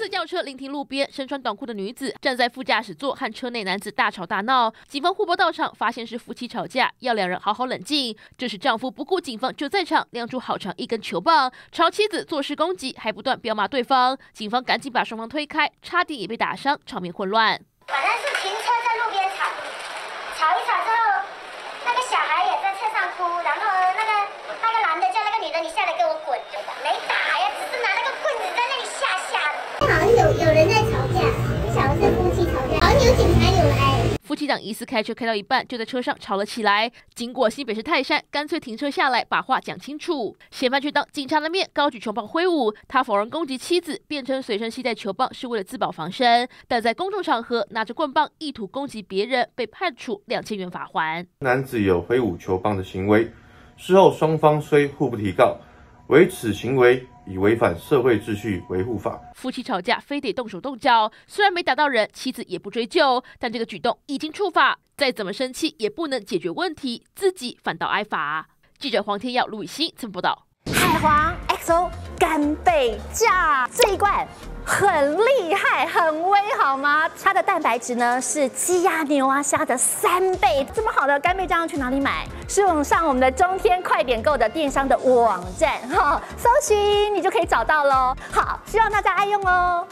次轿车临停路边，身穿短裤的女子站在副驾驶座，和车内男子大吵大闹。警方护拨到场，发现是夫妻吵架，要两人好好冷静。这时丈夫不顾警方就在场，亮出好长一根球棒，朝妻子作势攻击，还不断彪骂对方。警方赶紧把双方推开，差点也被打伤，场面混乱。反正是停车在路边吵，吵一吵之后，那个小孩也在车上哭，然后那个那个男的叫那个女的，你下来给我滚，没打呀，只是拿那个棍子在那里吓吓的。好像有有人在吵架，不晓得是夫妻吵架，好像有警察有来。夫妻档疑似开车开到一半，就在车上吵了起来。经过新北市泰山，干脆停车下来，把话讲清楚。嫌犯却当警察的面高举球棒挥舞，他否认攻击妻子，辩称随身携带球棒是为了自保防身，但在公众场合拿着棍棒意图攻击别人，被判处两千元罚款。男子有挥舞球棒的行为，事后双方虽互不提告。为此行为已违反社会秩序维护法。夫妻吵架非得动手动脚，虽然没打到人，妻子也不追究，但这个举动已经触法，再怎么生气也不能解决问题，自己反倒挨罚。记者黄天耀、陆雨欣曾报道。海皇 XO 干贝酱这一罐。很厉害，很威，好吗？它的蛋白质呢是鸡鸭牛啊虾的三倍，这么好的干贝酱去哪里买？是用上我们的中天快点购的电商的网站哈，搜寻你就可以找到喽。好，希望大家爱用哦。